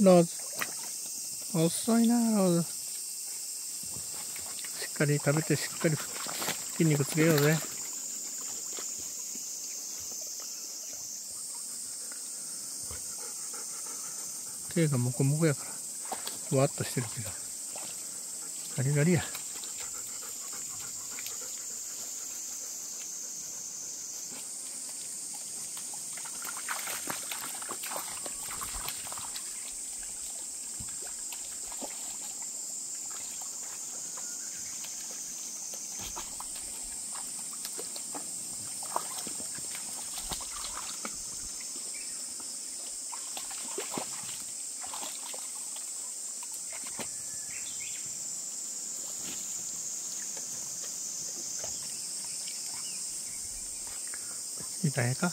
ローズ。遅いな、ローズ。しっかり食べて、しっかり筋肉つけようぜ。手がもこもこやから、ふわっとしてるけど。ガリガリや。みたいか。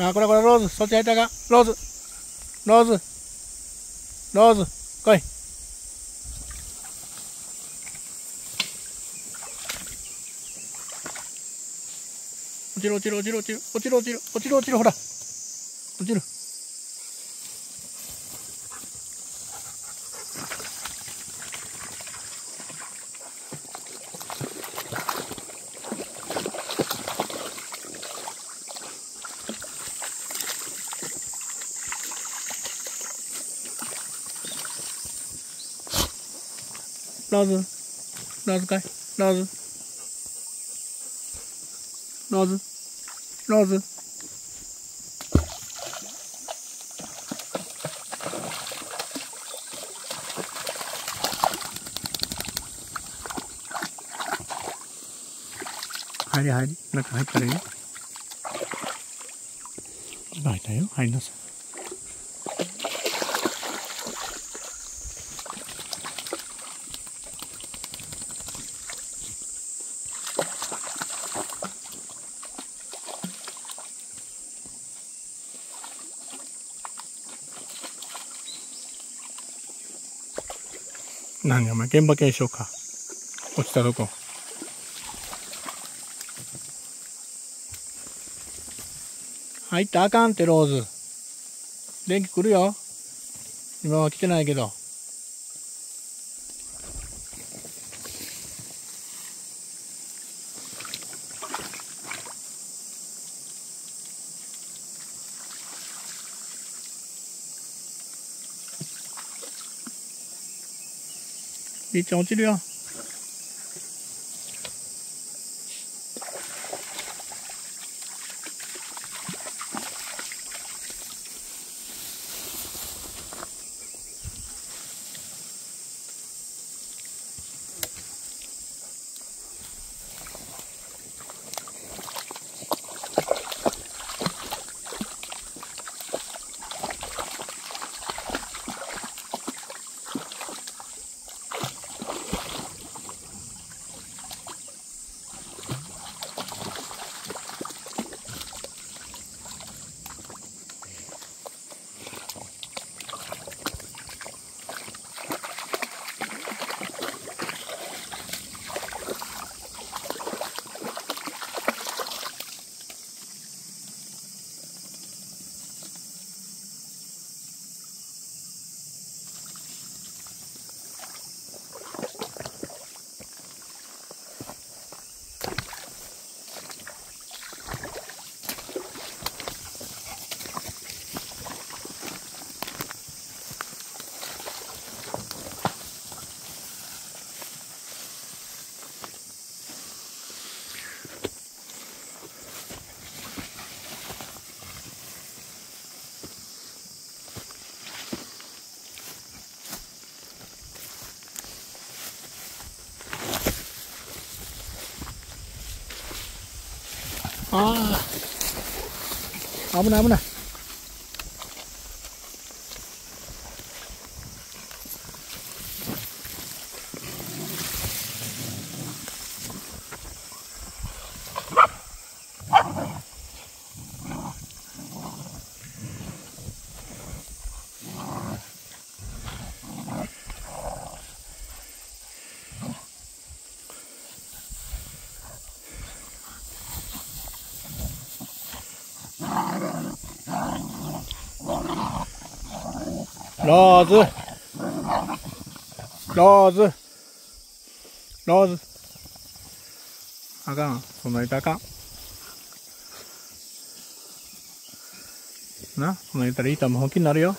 あ、これこれ、ローズ、そっち入ったか。ローズ、ローズ、ローズ、来い。落ちる落ちる落ちる落ちる落ちる落ちる落ちる落ちるほら落ちるローズローズかいローズローズ。ローズ。入り入り中入ったらいいよ。中入ったよ。入りなさい。何お前？現場検証か。落ちたとこ。入ったあかんってローズ。電気来るよ。今は来てないけど。était en. 아, 아무나, 아무나. ローズ。ローズ。ローズ。あかん。そんなにあかん。な？そんな言ったらいいとも本気になるよ。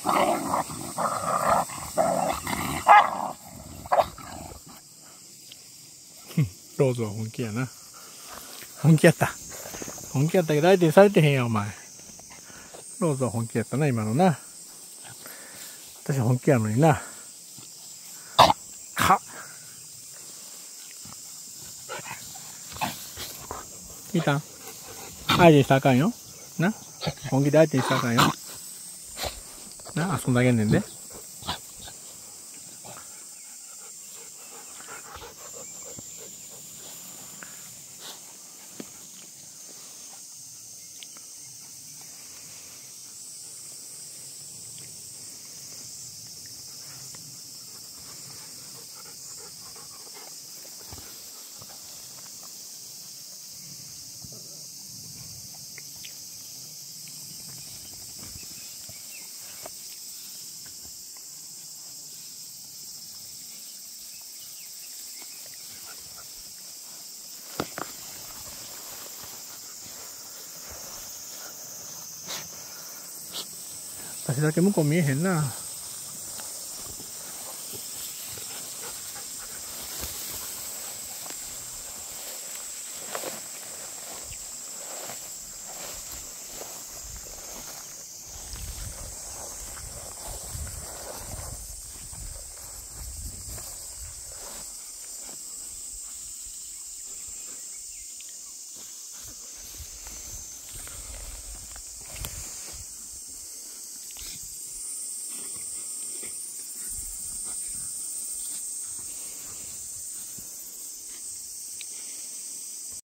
ローズは本気やな。本気やった。本気やったけど相手にされてへんや、お前。ローズは本気やったな、今のな。私本気やのにな。か聞いた相手にしたらあかんよ。な？本気で相手にしたらあかんよ。な、遊んだげんねんで。ねだけ向こう見えへんな。